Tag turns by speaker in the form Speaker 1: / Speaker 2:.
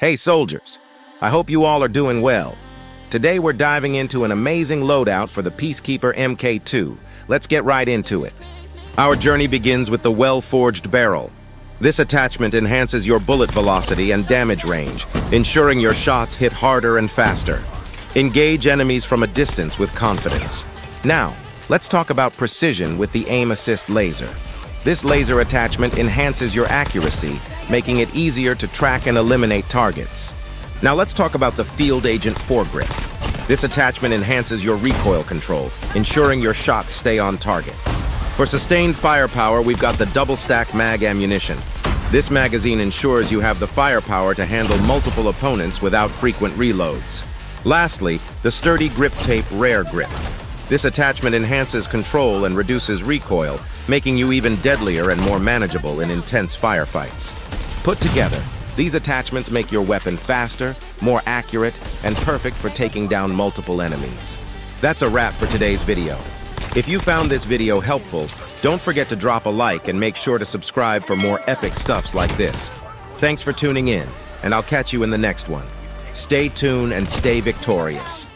Speaker 1: Hey soldiers, I hope you all are doing well. Today we're diving into an amazing loadout for the Peacekeeper MK2. Let's get right into it. Our journey begins with the well-forged barrel. This attachment enhances your bullet velocity and damage range, ensuring your shots hit harder and faster. Engage enemies from a distance with confidence. Now, let's talk about precision with the Aim Assist Laser. This laser attachment enhances your accuracy, making it easier to track and eliminate targets. Now let's talk about the Field Agent Foregrip. This attachment enhances your recoil control, ensuring your shots stay on target. For sustained firepower, we've got the double stack mag ammunition. This magazine ensures you have the firepower to handle multiple opponents without frequent reloads. Lastly, the sturdy grip tape Rare Grip. This attachment enhances control and reduces recoil, making you even deadlier and more manageable in intense firefights. Put together, these attachments make your weapon faster, more accurate, and perfect for taking down multiple enemies. That's a wrap for today's video. If you found this video helpful, don't forget to drop a like and make sure to subscribe for more epic stuffs like this. Thanks for tuning in, and I'll catch you in the next one. Stay tuned and stay victorious.